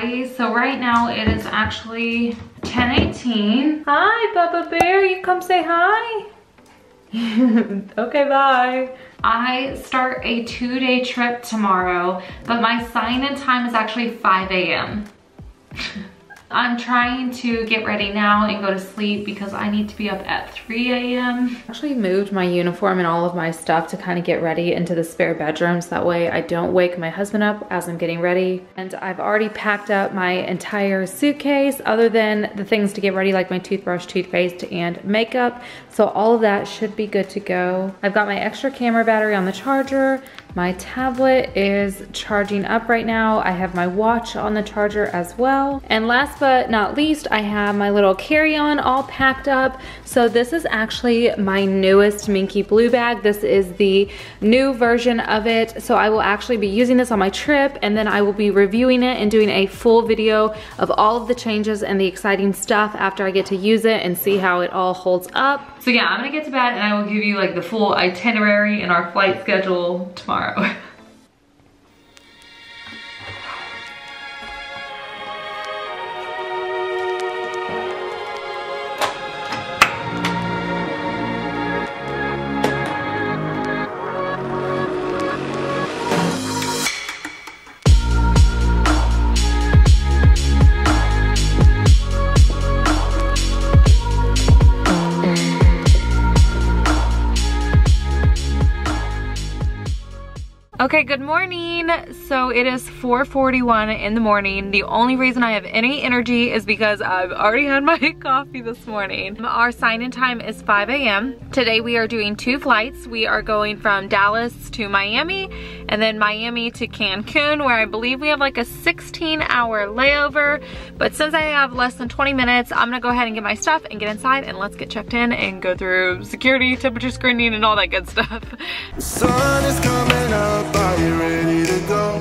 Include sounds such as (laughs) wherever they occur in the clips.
So right now it is actually 10:18. Hi, Bubba Bear. You come say hi? (laughs) okay, bye. I start a two-day trip tomorrow, but my sign-in time is actually 5 a.m. (laughs) I'm trying to get ready now and go to sleep because I need to be up at 3 a.m. I actually moved my uniform and all of my stuff to kind of get ready into the spare bedrooms. That way I don't wake my husband up as I'm getting ready. And I've already packed up my entire suitcase other than the things to get ready like my toothbrush, toothpaste, and makeup. So all of that should be good to go. I've got my extra camera battery on the charger. My tablet is charging up right now. I have my watch on the charger as well. And last but not least, I have my little carry-on all packed up. So this is actually my newest Minky Blue bag. This is the new version of it. So I will actually be using this on my trip and then I will be reviewing it and doing a full video of all of the changes and the exciting stuff after I get to use it and see how it all holds up. So yeah, I'm gonna get to bed and I will give you like the full itinerary and our flight schedule tomorrow. (laughs) Okay, good morning. So it is 4.41 in the morning. The only reason I have any energy is because I've already had my (laughs) coffee this morning. Our sign-in time is 5 a.m. Today we are doing two flights. We are going from Dallas to Miami and then Miami to Cancun where I believe we have like a 16 hour layover. But since I have less than 20 minutes, I'm gonna go ahead and get my stuff and get inside and let's get checked in and go through security, temperature screening and all that good stuff. Sun is coming up are you ready to go?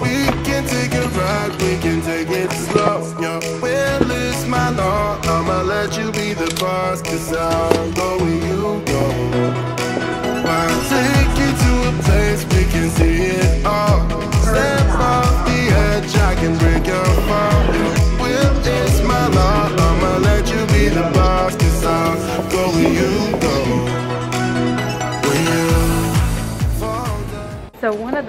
We can take a ride, we can take it slow. Your will is my law. I'ma let you be the boss, cause I'll go where you go. I'll take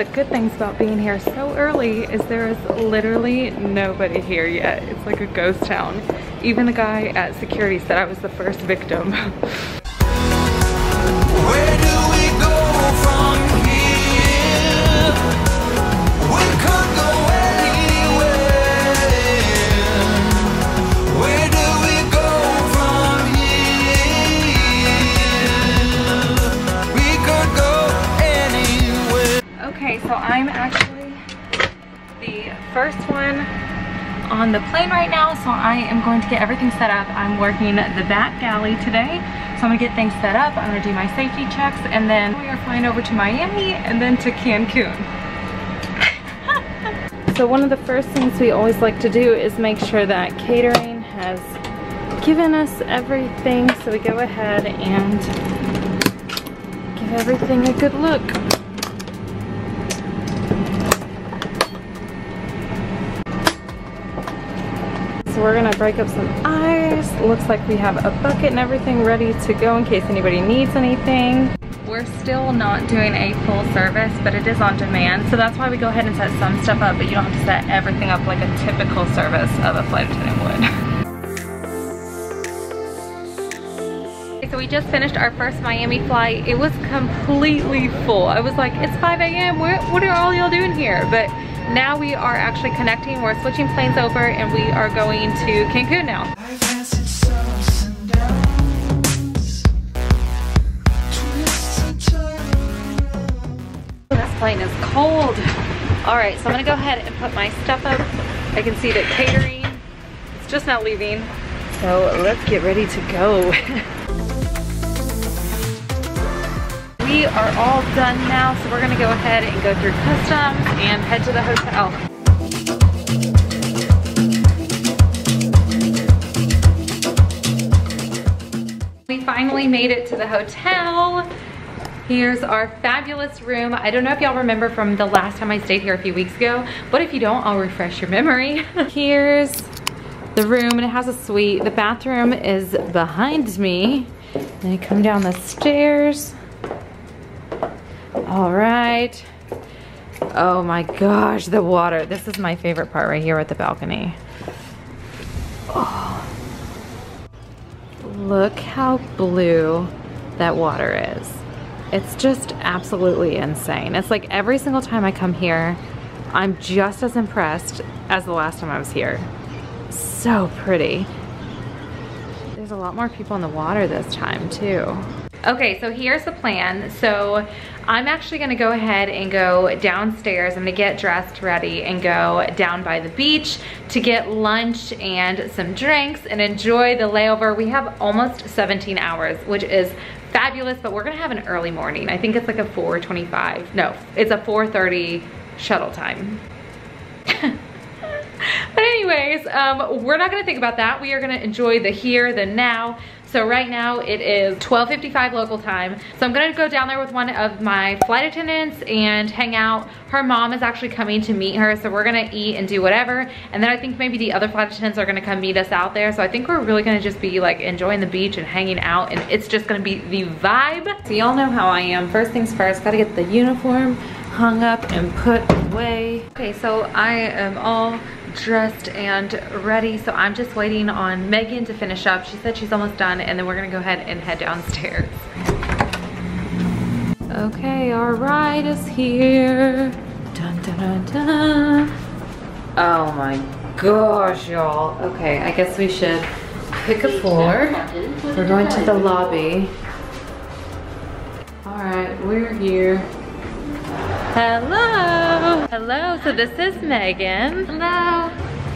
the good things about being here so early is there is literally nobody here yet. It's like a ghost town. Even the guy at security said I was the first victim. (laughs) I'm actually the first one on the plane right now, so I am going to get everything set up. I'm working the back galley today, so I'm gonna get things set up. I'm gonna do my safety checks, and then we are flying over to Miami and then to Cancun. (laughs) so one of the first things we always like to do is make sure that catering has given us everything, so we go ahead and give everything a good look. We're gonna break up some ice. Looks like we have a bucket and everything ready to go in case anybody needs anything. We're still not doing a full service, but it is on demand. So that's why we go ahead and set some stuff up, but you don't have to set everything up like a typical service of a flight attendant would. (laughs) so we just finished our first Miami flight. It was completely full. I was like, it's 5 a.m. What are all y'all doing here? But now we are actually connecting. We're switching planes over and we are going to Cancun now. This plane is cold. All right, so I'm gonna go ahead and put my stuff up. I can see that catering is just not leaving. So let's get ready to go. (laughs) we are all done now, so we're gonna go ahead and go through customs and head to the hotel. We finally made it to the hotel. Here's our fabulous room. I don't know if y'all remember from the last time I stayed here a few weeks ago, but if you don't, I'll refresh your memory. (laughs) Here's the room and it has a suite. The bathroom is behind me. And I come down the stairs. All right. Oh my gosh, the water. This is my favorite part right here at the balcony. Oh. Look how blue that water is. It's just absolutely insane. It's like every single time I come here, I'm just as impressed as the last time I was here. So pretty. There's a lot more people in the water this time too. Okay, so here's the plan. So I'm actually gonna go ahead and go downstairs. I'm gonna get dressed ready and go down by the beach to get lunch and some drinks and enjoy the layover. We have almost 17 hours, which is fabulous, but we're gonna have an early morning. I think it's like a 4.25, no, it's a 4.30 shuttle time. But anyways, um, we're not gonna think about that. We are gonna enjoy the here, the now. So right now it is 12.55 local time. So I'm gonna go down there with one of my flight attendants and hang out. Her mom is actually coming to meet her. So we're gonna eat and do whatever. And then I think maybe the other flight attendants are gonna come meet us out there. So I think we're really gonna just be like enjoying the beach and hanging out and it's just gonna be the vibe. So y'all know how I am. First things first, gotta get the uniform hung up and put away. Okay, so I am all dressed and ready. So I'm just waiting on Megan to finish up. She said she's almost done and then we're gonna go ahead and head downstairs. Okay, our ride is here. Dun, dun, dun. Oh my gosh, y'all. Okay, I guess we should pick a floor. We're going to the lobby. All right, we're here. Hello. Hello, so this is Megan. Hello.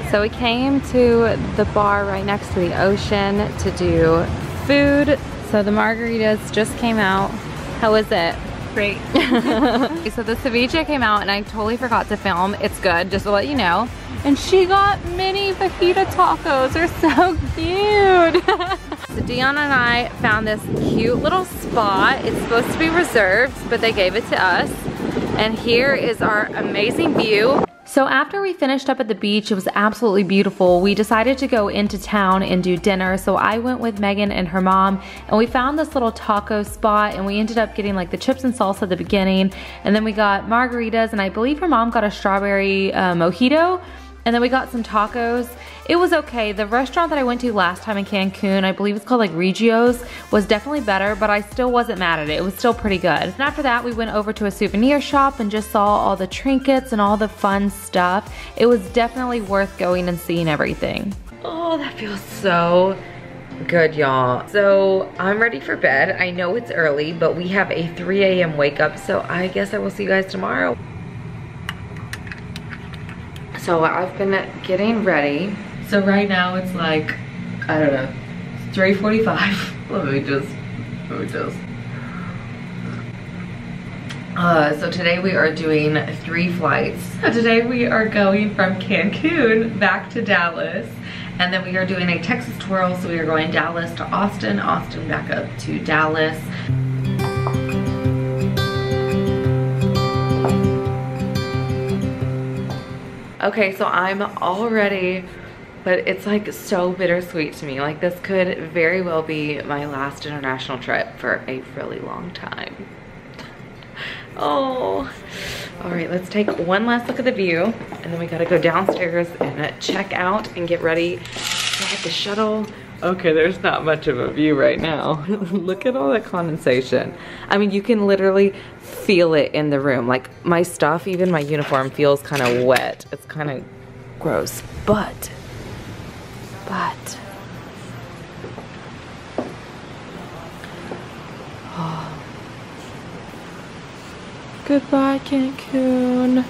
So we came to the bar right next to the ocean to do food. So the margaritas just came out. How was it? Great. (laughs) so the ceviche came out and I totally forgot to film. It's good, just to let you know. And she got mini fajita tacos. They're so cute. (laughs) so Dion and I found this cute little spot. It's supposed to be reserved, but they gave it to us. And here is our amazing view. So after we finished up at the beach, it was absolutely beautiful. We decided to go into town and do dinner. So I went with Megan and her mom and we found this little taco spot and we ended up getting like the chips and salsa at the beginning. And then we got margaritas and I believe her mom got a strawberry uh, mojito. And then we got some tacos. It was okay. The restaurant that I went to last time in Cancun, I believe it's called like Regio's, was definitely better, but I still wasn't mad at it. It was still pretty good. And after that, we went over to a souvenir shop and just saw all the trinkets and all the fun stuff. It was definitely worth going and seeing everything. Oh, that feels so good y'all so i'm ready for bed i know it's early but we have a 3 a.m wake up so i guess i will see you guys tomorrow so I've been getting ready. So right now it's like, I don't know, 3.45. (laughs) let me just, let me just. Uh, so today we are doing three flights. So today we are going from Cancun back to Dallas. And then we are doing a Texas twirl. So we are going Dallas to Austin, Austin back up to Dallas. Okay, so I'm all ready, but it's like so bittersweet to me. Like this could very well be my last international trip for a really long time. (laughs) Oh, all right, let's take one last look at the view and then we gotta go downstairs and check out and get ready to hit the shuttle. Okay, there's not much of a view right now. (laughs) look at all that condensation. I mean, you can literally feel it in the room. Like my stuff, even my uniform feels kind of wet. It's kind of gross, but, but, oh. (sighs) Goodbye, Cancun.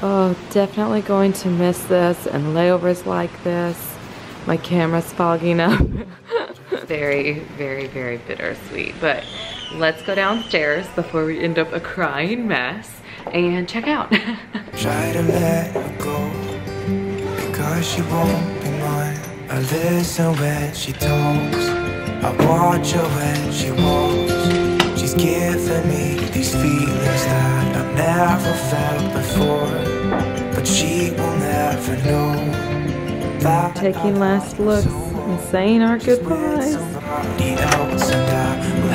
Oh, definitely going to miss this and layovers like this. My camera's fogging up. (laughs) very, very, very bittersweet, but let's go downstairs before we end up a crying mess and check out. (laughs) Try to let her go because she won't be mine. I listen when she talks. I watch her when she walks. She's giving me these feelings that I've never felt before, but she will never know. That Taking last looks and saying our goodbyes.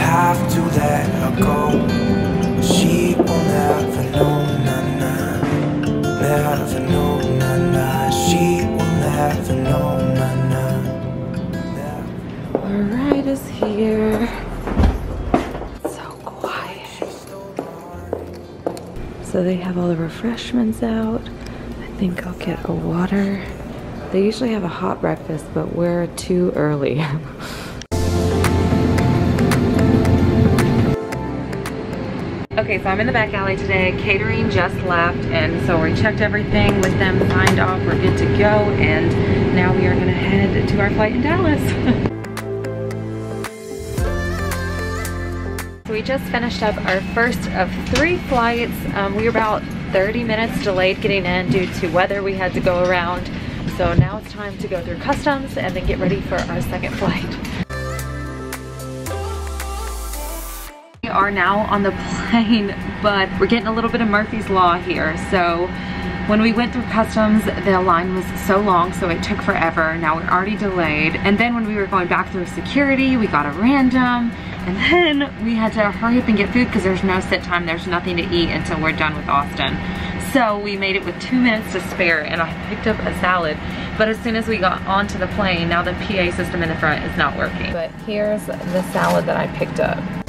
Have to let her go. She will never know, nah, nah. Never know, nah, nah. She will never know, nah, nah. Our ride is here. So quiet. So they have all the refreshments out. I think I'll get a water. They usually have a hot breakfast, but we're too early. (laughs) Okay, so I'm in the back galley today. Catering just left, and so we checked everything with them, signed off, we're good to go, and now we are gonna head to our flight in Dallas. (laughs) We just finished up our first of three flights. Um, we were about 30 minutes delayed getting in due to weather we had to go around. So now it's time to go through customs and then get ready for our second flight. Are now on the (laughs) plane, but we're getting a little bit of Murphy's Law here. So when we went through customs, the line was so long, so it took forever. Now we're already delayed. And then when we were going back through security, we got a random. And then we had to hurry up and get food because there's no sit time. There's nothing to eat until we're done with Austin. So we made it with two minutes to spare and I picked up a salad. But as soon as we got onto the plane, now the PA system in the front is not working. But here's the salad that I picked up.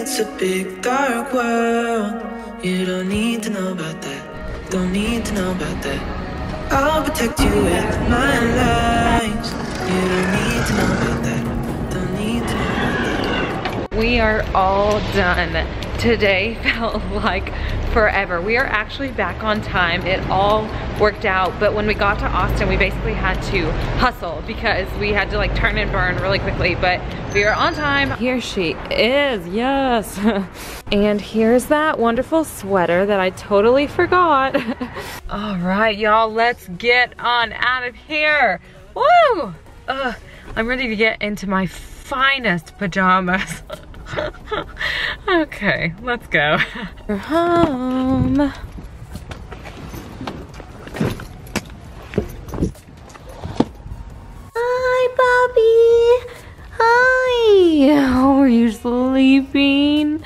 It's a big dark world. You don't need to know about that. Don't need to know about that. I'll protect you with my lies. You don't need to know about that. Don't need to know about that. We are all done. Today (laughs) felt like forever. We are actually back on time. It all worked out, but when we got to Austin, we basically had to hustle because we had to like turn and burn really quickly, but we are on time. Here she is, yes. (laughs) and here's that wonderful sweater that I totally forgot. (laughs) all right, y'all, let's get on out of here. Woo! Ugh, I'm ready to get into my finest pajamas. (laughs) (laughs) okay, let's go. We're home. Hi, Bobby. Hi. Oh, are you sleeping?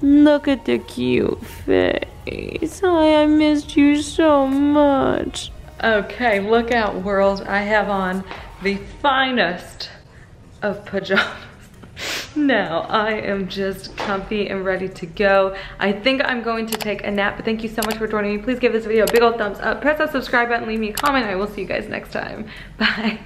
Look at the cute face. Hi, I missed you so much. Okay, look out, world. I have on the finest of pajamas. Now I am just comfy and ready to go. I think I'm going to take a nap, but thank you so much for joining me. Please give this video a big old thumbs up, press that subscribe button, leave me a comment. I will see you guys next time. (laughs) Bye.